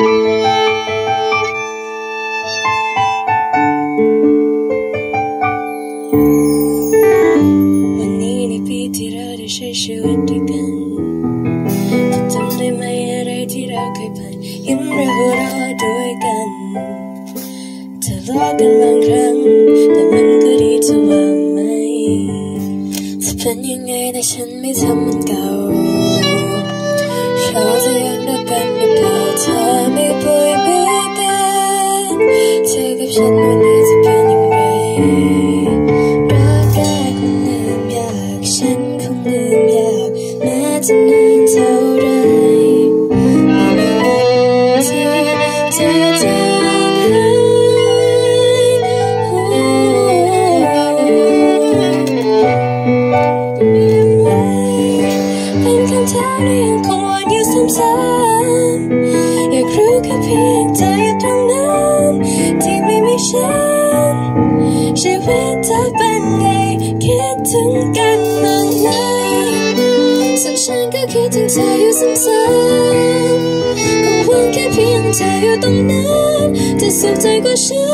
วันนี้นปีที่เราได้ใช้ชีวิตด้วยกันจะจำได้ไหมอะไรที่เราเคยผ่นยิ้มและหัวเราะด้วยกันทะเลาะกันบางครั้ง แต่มันก็ดีจะว่าไหมจะเป็นยังไงแต่ฉันไม่ทำมันเก่าชอบที่ ชีวิตเธอเป็นไง คิดถึงกันบ้างไหมส่วนฉันก็คิดถึงเธออยู่ซ้ำๆคงหวังแค่เพียงเธออยู่ตรงนั้นจะสุขใจกว่าฉั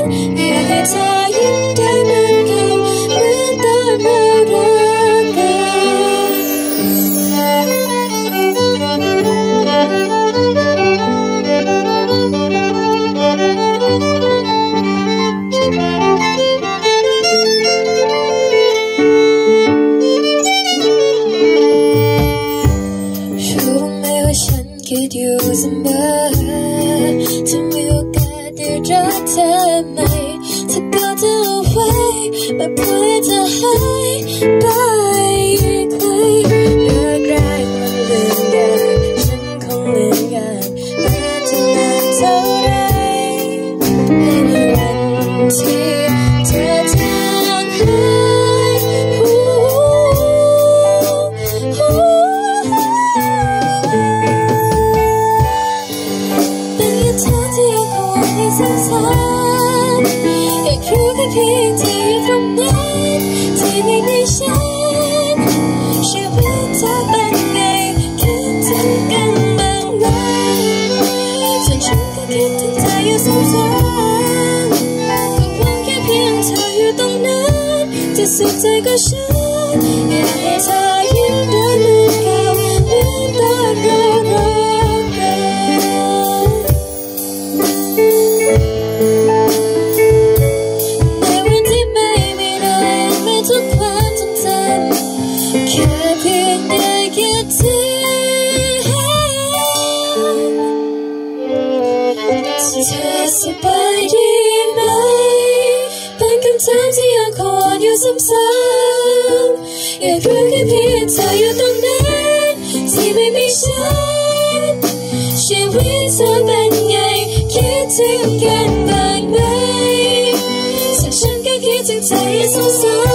นอยากให้เธอ ว่าฉันคิดอยู่เสมอ คงให้ซ้ำๆอยากรู้แค่เพียงเธออยู่ตรงนั้นที่ไม่มีฉันชีวิตจะเป็นไงคิดถึงกันบ้างไหมส่วนฉันก็คิดถึงเธออยู่ซ้ำๆก็หวังแค่เพียงเธออยู่ตรงนั้นจะสุขใจกว่าฉันอยากให้เธอยิ้มได้ ทุกวันทุกเแค่เพียงได้คิดถึงเธอสบายดีไหม เป็นคำถามที่ยังคออยู่ซ้ำๆอยากรู้แค่เพียงเธออยู่ตรงนั้นที่ไม่มีฉันชีวิตเธอเป็นไงคิดถึงกันบ้างไหฉันก็คิดถึงเธออยู่ซ้ำ